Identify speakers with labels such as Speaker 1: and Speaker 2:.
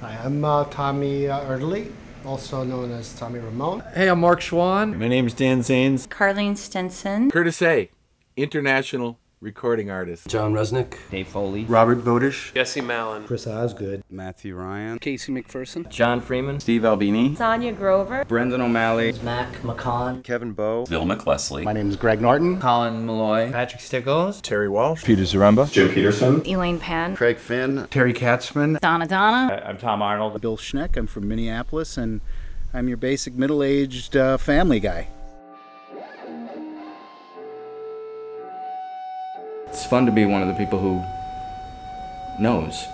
Speaker 1: Hi, I'm uh, Tommy uh, Erdelyi, also known as Tommy Ramone.
Speaker 2: Hey, I'm Mark Schwann.
Speaker 3: My name is Dan Zanes.
Speaker 4: Carlene Stinson.
Speaker 5: Curtiss A., international recording artist.
Speaker 6: John Resnick.
Speaker 7: Dave Foley.
Speaker 8: Robert Vodish.
Speaker 9: Jesse Malin.
Speaker 1: Chris Osgood.
Speaker 10: Matthew Ryan.
Speaker 11: Casey McPherson.
Speaker 7: John Freeman.
Speaker 12: Steve Albini.
Speaker 4: Sonia Grover.
Speaker 10: Brendan O'Malley.
Speaker 13: Mac McCaughan.
Speaker 8: Kevin Bowe.
Speaker 14: Bill McLesley.
Speaker 15: My name is Greg Norton.
Speaker 7: Colin Meloy.
Speaker 16: Patrick Stickles.
Speaker 8: Terry Walsh.
Speaker 17: Peter Zaremba.
Speaker 18: Jim Peterson.
Speaker 4: Elaine Pan.
Speaker 15: Craig Finn.
Speaker 10: Terry Katzman.
Speaker 4: Donna Donna.
Speaker 19: I'm Tom Arnold.
Speaker 20: Bill Schneck. I'm from Minneapolis and I'm your basic middle-aged uh, family guy.
Speaker 6: It's fun to be one of the people who knows.